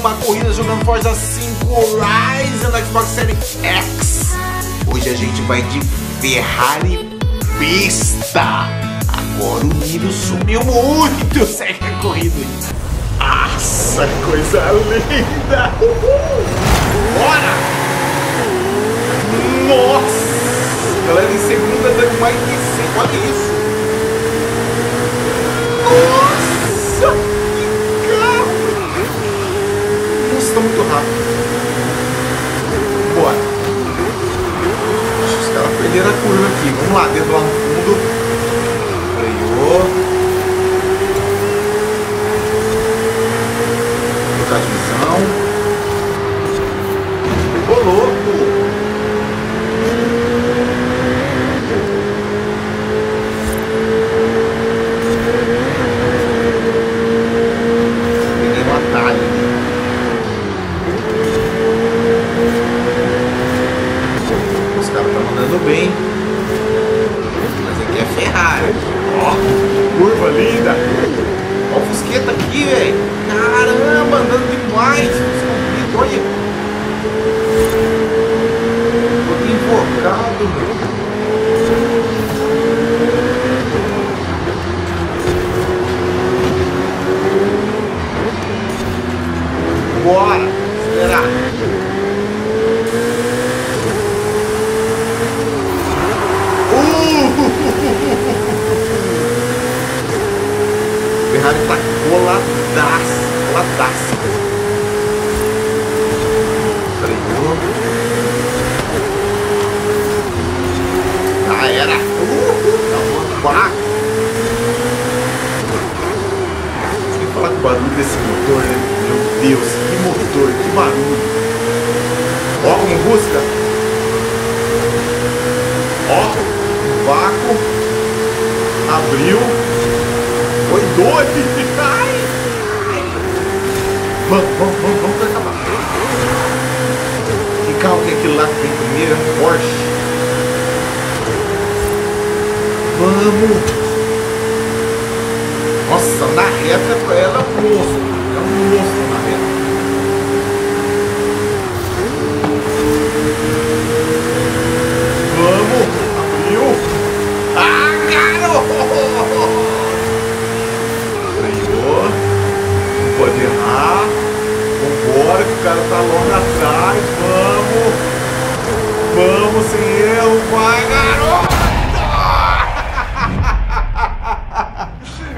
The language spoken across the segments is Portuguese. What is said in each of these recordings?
uma corrida jogando Forza 5 Horizon no Xbox Series X. Hoje a gente vai de Ferrari Pista. Agora o nível subiu muito. Segue a corrida. Nossa, coisa linda! Uhul. Bora! Nossa! Galera, em segunda dando mais de 100. Olha isso! Nossa! Que carro! Nossa, tá muito rápido. Bora! Os caras perderam a curva aqui. Vamos lá, dedo lá mandando bem. Mas aqui é Ferrari. Ó, curva linda. Ó o Fusqueta aqui, velho. Caramba, andando demais. Olha. Tô invocado, meu. Bora! Acelerar! Uh! Ferrari tá coladaça, coladaça. Freou. Já era. Uh! Uma vaca. Sem falar com o barulho desse motor, né? Meu Deus, que motor, que barulho. Ó, como busca. Vamos, vamos, vamos, vamos acabar. Que carro que é aquele lá que tem primeiro? É Porsche. Vamos. Nossa, na reta ela é um monstro. É um na reta. Vamos! Abriu! Ah, garoto! Freou. Não pode errar. Vambora, logo atrás. Vamos! Vamos sem erro. Vai, garoto!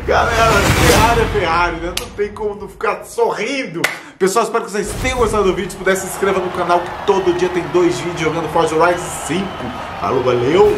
Galera, Ferrari é Ferrari, né? Não tem como não ficar sorrindo. Pessoal, espero que vocês tenham gostado do vídeo. Se puder, se inscreva no canal que todo dia tem dois vídeos jogando Forza Horizon 5. Falou, valeu!